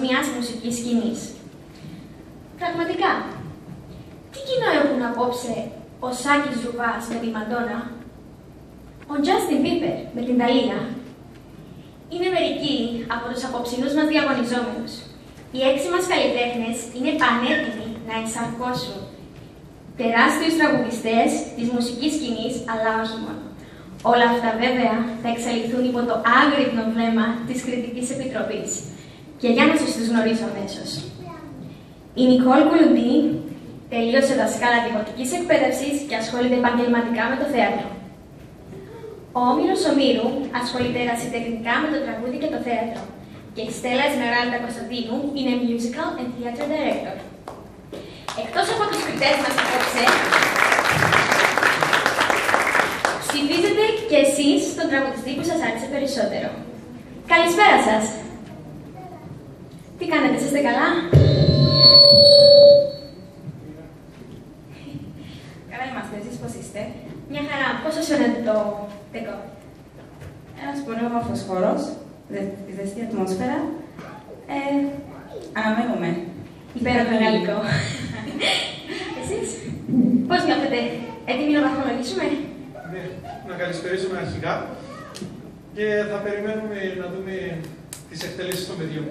παγκόσμιας μουσικής σκηνής. Πραγματικά, τι κοινό έχουν απόψε ο Σάκης Ζουβάς με τη Μαντόνα, ο Justin Bieber με την Ταλία, είναι μερικοί από τους απόψινούς μας διαγωνιζόμενους. Οι έξι μας καλλιτέχνες είναι πανέτοιμοι να ενσαρκώσουν τεράστιους τραγουδιστές της μουσικής σκηνής, αλλά όχι μόνο. Όλα αυτά βέβαια θα εξελιχθούν υπό το άγρυπνο βλέμμα της Κριτικής Επιτροπής. Και για να σας τους γνωρίσω αμέσως. Η Νικόλ Κουλουντή τελείωσε δασκάλα δημοτικής εκπαίδευσης και ασχολείται επαγγελματικά με το θέατρο. Ο Όμηρος Ομήρου ασχολείται ερασιτεχνικά με το τραγούδι και το θέατρο. Και η Στέλλα Εσμεράλτα Κωνσταντίνου είναι musical and theater director. Εκτός από τους κριτές μας απόψε, ψηφίζετε και εσείς τον τραγουδιστή που σας άρεσε περισσότερο. Καλησπέρα σας! Τι κάνετε, είστε καλά; Καλά είμαστε, εσείς πώς είστε; Μια χαρά. Πώς σας φαίνεται το δεκόρ; Ένας πολύ όμορφος χώρος, η ζεστή ατμόσφαιρα. Ε, αναμένουμε. Υπέροχο γαλλικό. Εσείς, πώς νιώθετε, έτοιμοι να βαθμολογήσουμε; Ναι, να καλησπερίσουμε αρχικά και θα περιμένουμε να δούμε τις εκτελέσεις των παιδιών.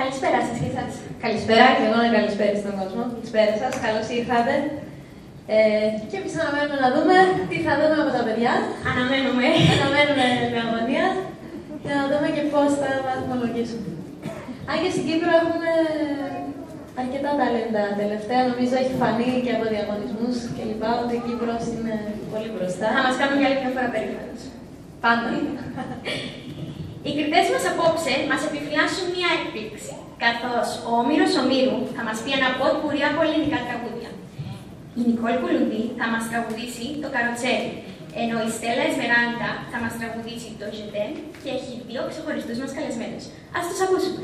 Καλησπέρα σας και εσάς. Καλησπέρα και εγώ να καλησπέρα στον κόσμο. Καλησπέρα σας, καλώς ήρθατε. Ε, και εμείς αναμένουμε να δούμε τι θα δούμε από τα παιδιά. Αναμένουμε. Αναμένουμε με αγωνία και να δούμε και πώς θα βαθμολογήσουμε. Αν και στην Κύπρο έχουμε αρκετά ταλέντα τελευταία, νομίζω έχει φανεί και από διαγωνισμούς και λοιπά ότι η Κύπρος είναι πολύ μπροστά. Θα μας κάνουν για άλλη μια φορά περήφανος. Πάντα. Οι κριτές μας απόψε μας επιφυλάσσουν μια έκπληξη, καθώς ο Όμηρος Ομήρου θα μας πει ένα πότ πουρί από ελληνικά τραγούδια. Η Νικόλ Κουλουντή θα μας τραγουδήσει το καροτσέρι, ενώ η Στέλλα Εσμεράντα θα μας τραγουδήσει το Ζετέμ και έχει δύο ξεχωριστούς μας καλεσμένους. Ας τους ακούσουμε.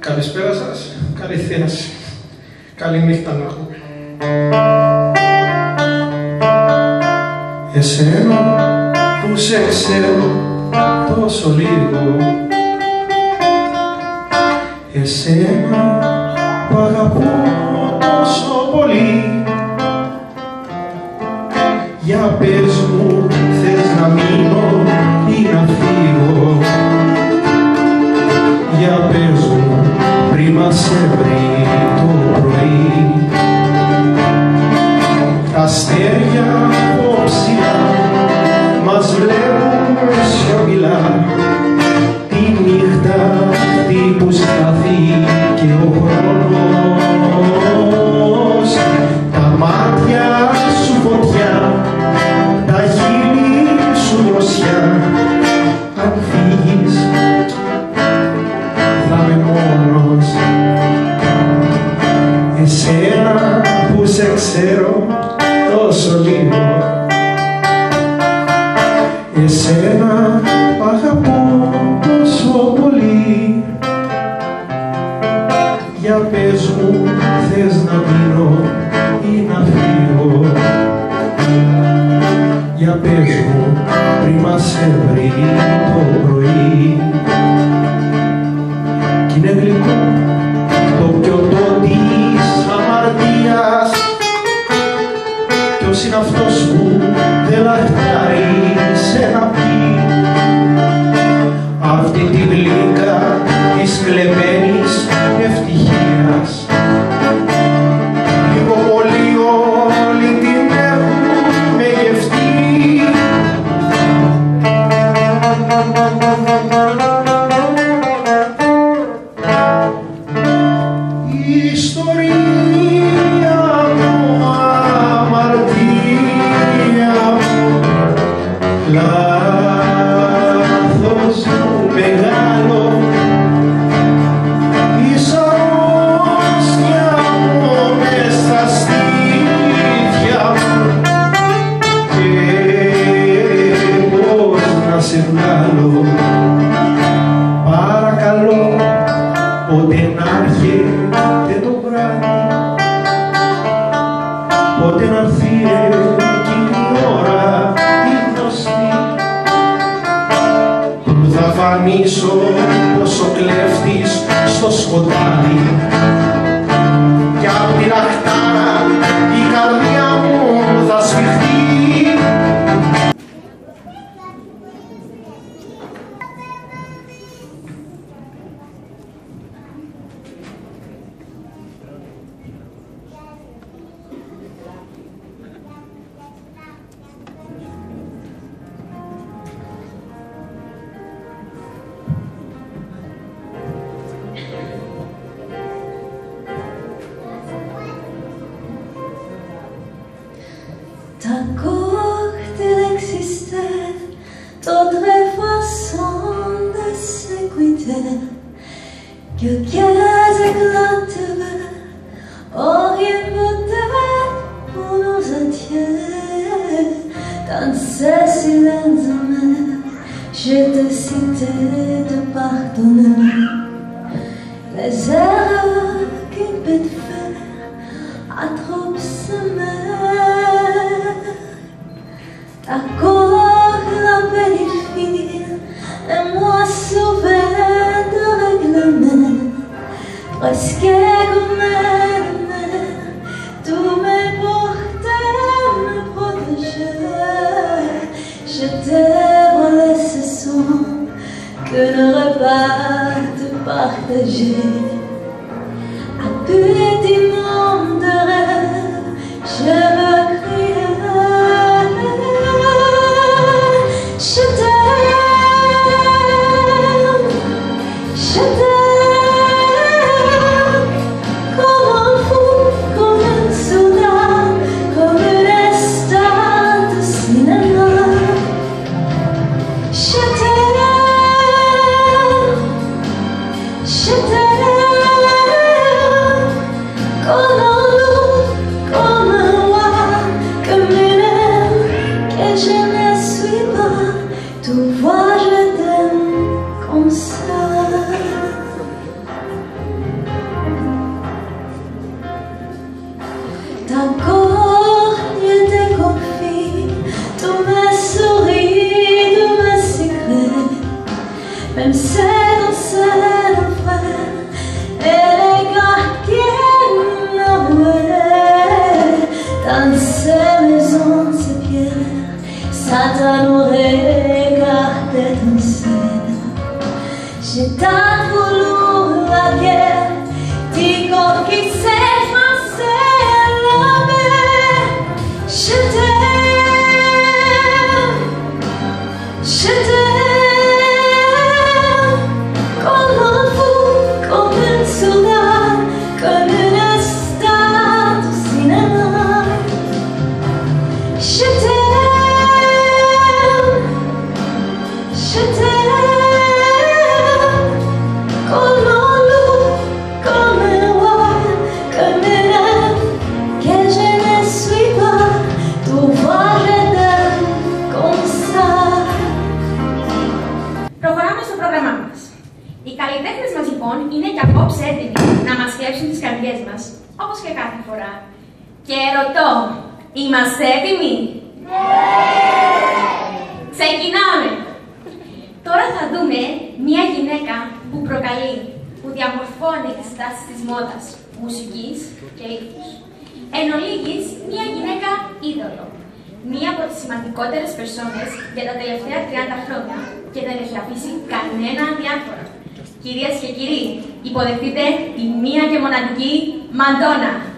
Καλησπέρα σας. Καλή θέραση. Καλή νύχτα να έχουμε. Εσένα που σε ξέρω τόσο λίγο Εσένα που αγαπώ τόσο πολύ Για πες worship είναι αυτός που Tak puluh lagi απόψε έτοιμοι να μας σκέψουν τις καρδιές μας, όπως και κάθε φορά. Και ερωτώ, είμαστε έτοιμοι; Ναι! Ξεκινάμε! Τώρα θα δούμε μια γυναίκα που προκαλεί, που διαμορφώνει τις τάσεις της μόδας, μουσικής και ήχους. Εν ολίγης, μια γυναίκα είδωλο. Μία από τις σημαντικότερες περσόνες για τα τελευταία 30 χρόνια και δεν έχει αφήσει κανένα διάφορο. Κυρίες και κύριοι, υποδεχτείτε τη μία και μοναδική Μαντόνα.